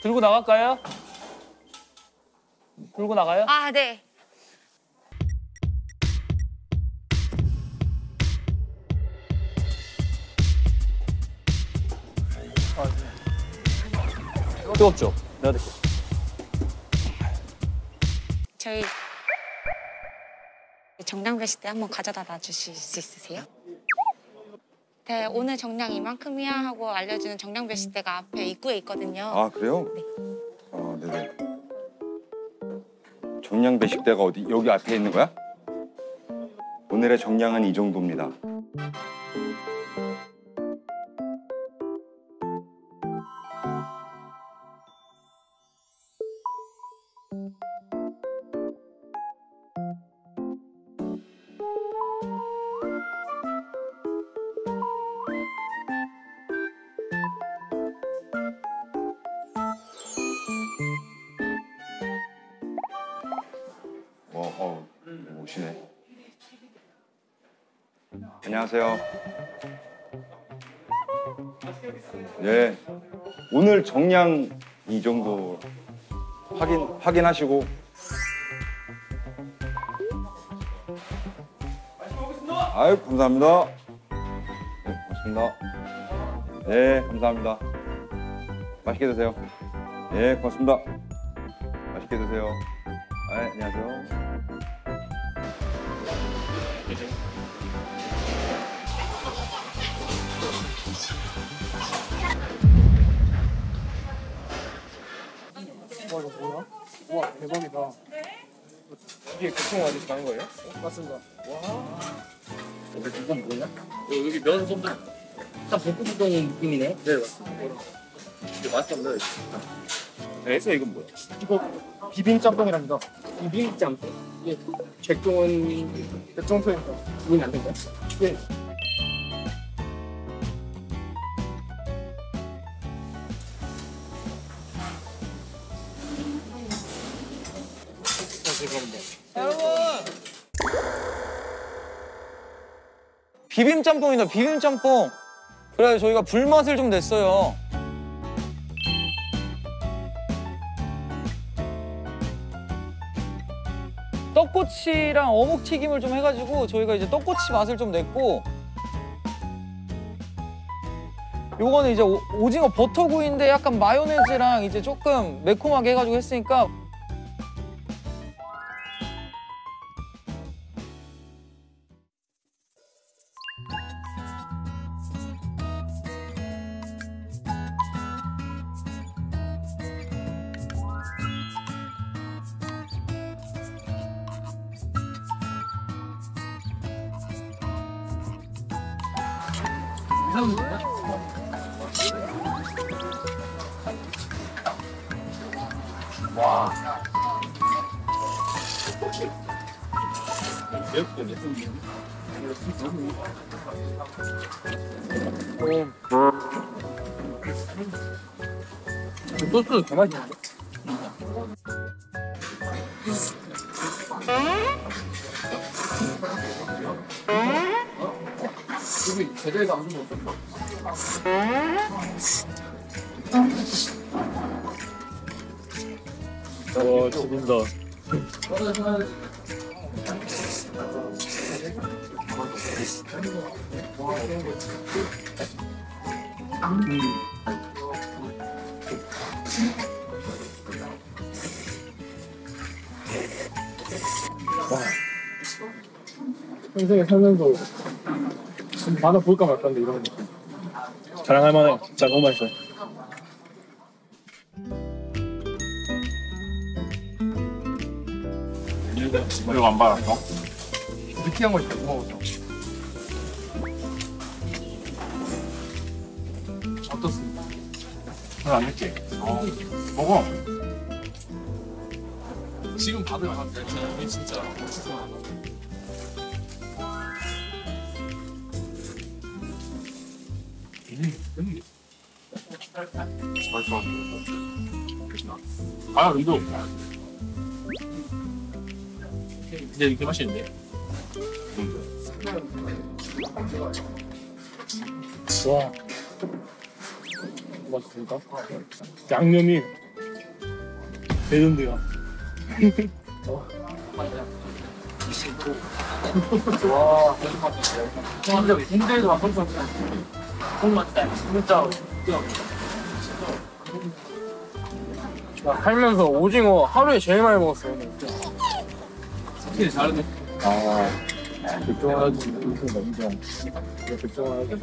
들고 나갈까요? 들고 나가요? 아, 네. 뜨겁죠? 내가 될게. 저희 정량배식 때 한번 가져다 놔주실 수 있으세요? 네, 오늘 정량 이만큼이야 하고 알려주는 정량배식 대가 앞에 입구에 있거든요. 아 그래요? 네. 어, 네네. 정량 배식대가 어디 여기 앞에 있는 거야? 오늘의 정량은 이 정도입니다. 오시네. 안녕하세요. 네. 오늘 정량 이 정도 확인 확인하시고. 아유 감사합니다. 네, 고맙습니다. 네, 감사합니다. 맛있게 드세요. 네, 고맙습니다. 맛있게 드세요. 아, 네, 안녕하세요. 와 이거 뭐야? 와 대박이다. 이게 교통 아저씨 가는 거예요? 맞습니다. 와. 이건 뭐냐? 여기 면 솜도 딱 볶음동 느낌이네. 네 맞습니다. 이게 맛있던데. 에서 이건 뭐야? 이거 비빔 짬뽕이랍니다. 비빔 짬뽕. 예. 백종원 백종표입니다. 이건 안 된다. 예. 비빔 짬뽕이다 비빔 짬뽕. 그래 저희가 불맛을 좀 냈어요. 떡꼬치랑 어묵 튀김을 좀 해가지고 저희가 이제 떡꼬치 맛을 좀 냈고 요거는 이제 오, 오징어 버터구이인데 약간 마요네즈랑 이제 조금 매콤하게 해가지고 했으니까 소스 개 맛있는데? 제자리가 안 좋은 거와 죽는다. 평생에 살면서 좀 만화 볼까 말까인데 이런 거. 자랑할 만해. 진짜 너무 맛있어. 이거 안 받았어? 느끼한 거 있다. 고마워서. 어떻습니까? 별로 안 맵지? 어. 먹어. 지금 밥을 안 먹잖아요. 진짜. 아, 이거. 근데 이렇게 맛있는데? 와. 맛있습니까? 양념이 레전드야. 진짜 군대에서 만났어 정말 진짜 나 살면서 오징어 하루에 제일 많이 먹었어요. 오늘. 확실히 잘하네. 백종원하지 이렇게 남자. 백종원하지.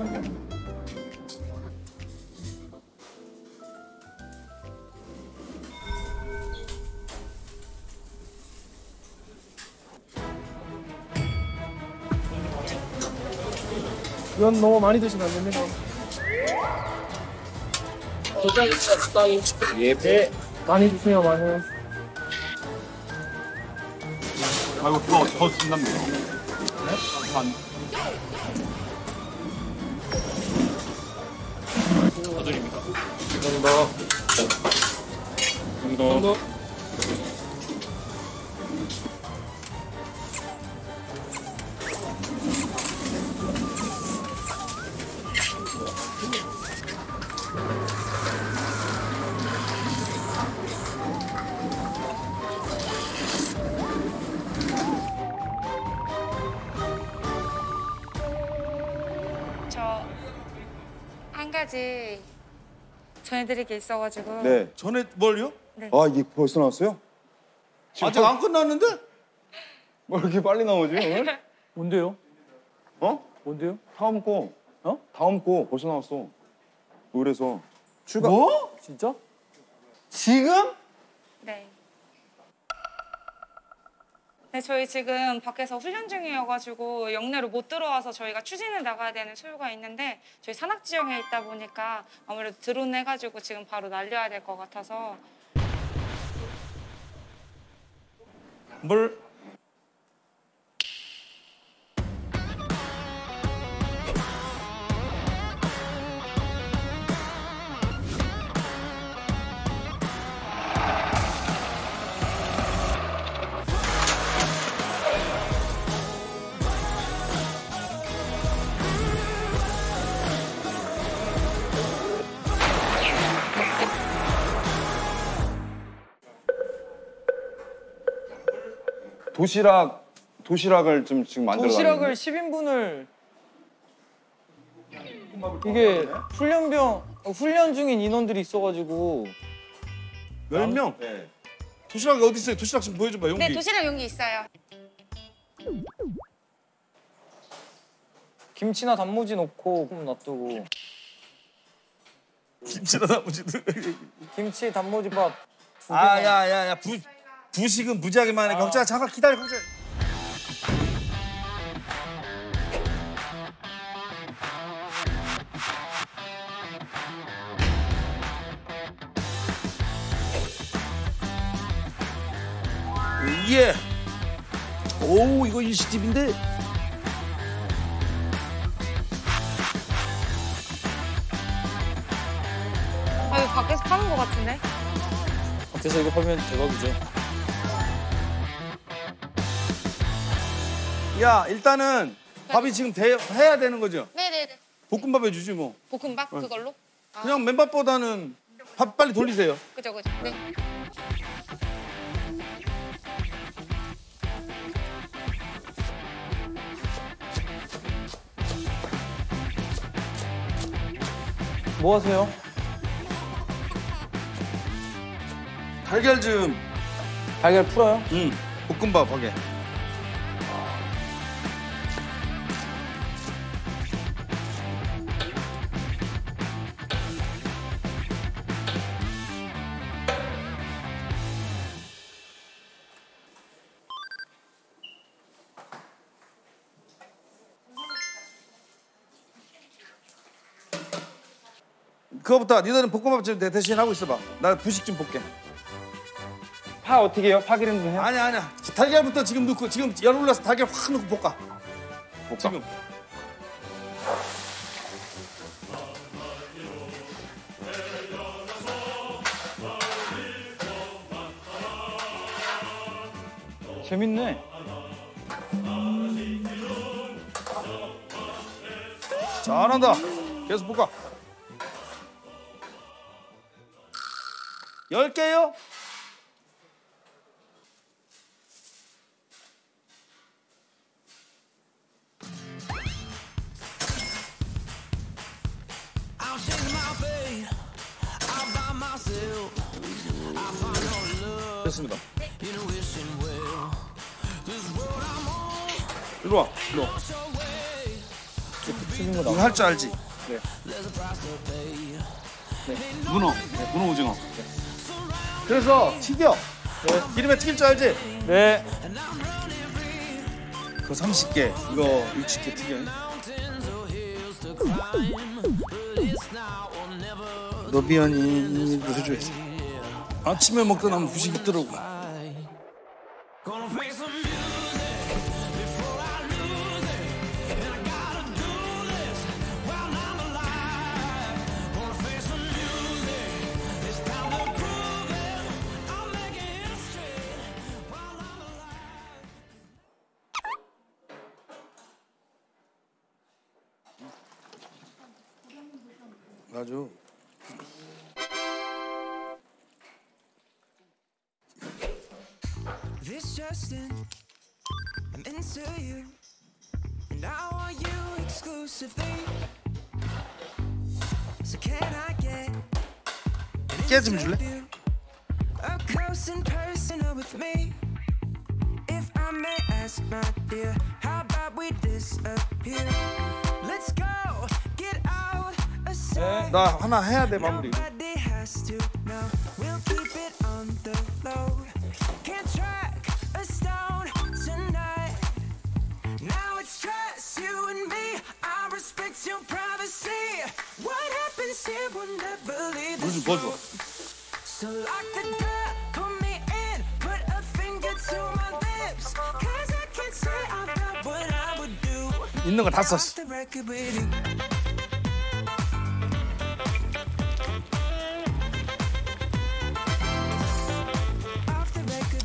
이건 너무 많이 드시면 안 됩니다. 적당히 적당히. 예. 많이 드세요, 많이. 아이고 더더 준답니다. 저 한 가지 전해드릴 게 있어가지고. 네. 전에 뭘요? 아 이게 벌써 나왔어요? 아직 안 끝났는데? 뭐 이렇게 빨리 나오지 오늘? 뭔데요? 어? 뭔데요? 다음 거. 어? 다음 거 벌써 나왔어. 그래서 출가. 뭐? 진짜? 지금? 네. 네, 저희 지금 밖에서 훈련 중이어가지고 영내로 못 들어와서 저희가 추진을 나가야 되는 소요가 있는데 저희 산악 지형에 있다 보니까 아무래도 드론 해가지고 지금 바로 날려야 될 것 같아서 뭘? 도시락 도시락을 좀 지금 만들어. 도시락을 10인분을 이게 훈련병 어, 훈련 중인 인원들이 있어가지고 몇 명? 네. 도시락이 어디 있어요? 도시락 좀 보여줘봐 용기. 네 도시락 용기 있어요. 김치나 단무지 넣고 좀 놔두고 김치나 나머지도. 김치 단무지 밥 두 개만 아야야야 부 부식은 무지하게만 해. 걱정 잠깐 기다려 걱정. 예. 오 이거 일식집인데. 아 이거 밖에서 파는 것 같은데? 밖에서 이거 팔면 대박이죠. 야 일단은 밥이 지금 돼, 해야 되는 거죠. 네네네. 볶음밥 해주지 뭐. 볶음밥 그걸로? 아, 그냥 맨밥보다는 밥 빨리 돌리세요. 그죠 그죠. 네. 뭐 하세요? 달걀 좀. 달걀 풀어요? 응. 볶음밥 하게. 그거부터 니들은 볶음밥 좀 대- 대신 하고 있어봐. 나 부식 좀 볼게. 파 어떻게 해요? 파 기름 좀 해요? 아니야 아니야. 달걀부터 지금 넣고 지금 열 올라서 달걀 확 넣고 볶아. 볶아. 지금. 재밌네. 잘한다. 계속 볶아. 열 개요? 됐습니다. 일로 와, 일로 와. 치는 거 할줄 알지? 네. 네. 문어, 네. 문어 오징어. 네. 그래서 튀겨. 기름에 튀길 줄 알지? 네. 그거 30개, 이거 60개 튀겨. 너비언이 해줘야지. 아침에 먹다 나면 후식 있더라고. Raju This Justin, I'm into you, and I want you exclusively. So can I get an interview, up close and personal with me? If I may ask, my dear, how about we disappear? Let's go. 나 하나 해야 돼 마무리. Nobody has to know. We'll keep it on the low.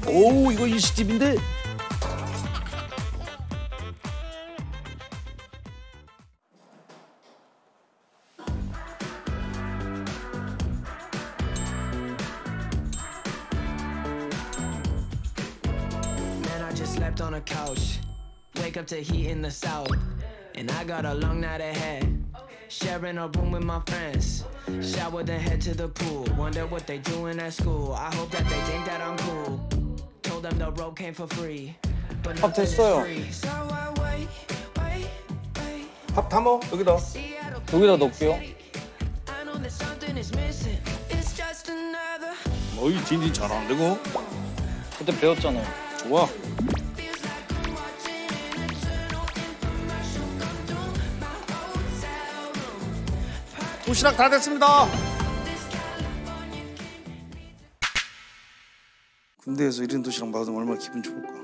오 이거 일식집인데. Man, I just slept on a couch. Wake up to heat in the south. And I got a long night ahead. Sharing a room with my friends. Shower then head to the pool. Wonder what they doing at school. I hope that they think that I'm cool. 밥 됐어요. 밥다 먹어 여기다. 여기다 넣을게요. 어이 딘딘 잘하는데 그거. 그때 배웠잖아요. 좋아. 도시락 다 됐습니다. 군대에서 1인 도시락 받으면 얼마나 기분 좋을까.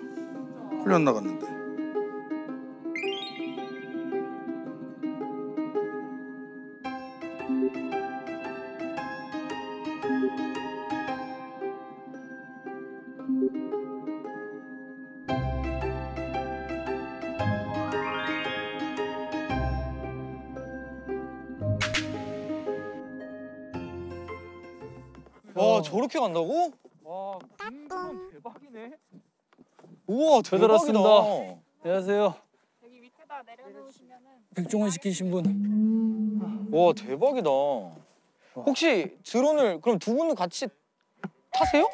훈련 나갔는데. 와 저렇게 간다고? 와, 공부는 대박이네. 우와. 들었습니다. 안녕하세요. 여기 밑에다 내려놓으시면은 백종원 시키신 분. 와 대박이다. 혹시 드론을 그럼 두 분은 같이 타세요?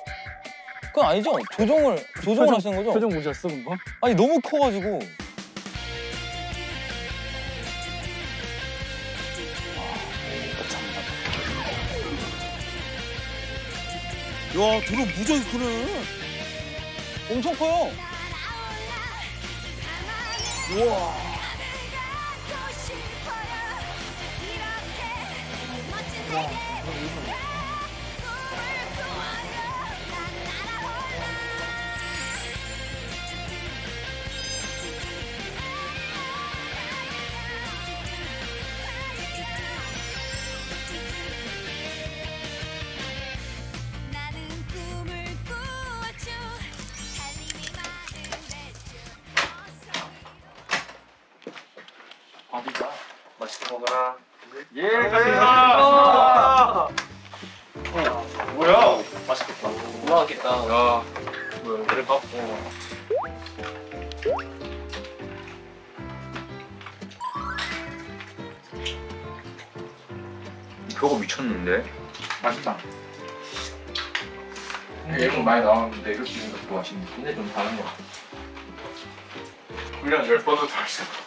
그건 아니죠? 조종을 조종을 하시는 거죠? 표정 보셨어, 금방? 아니 너무 커가지고 야 드론 무지하게 크네. 엄청 커요. 나는 표가 미쳤는데. 맛있다. 예능 많이 나왔는데 이렇게 생각도 하시는 근데 좀 다른 거 같아. 훈련 열 번도 더 하시고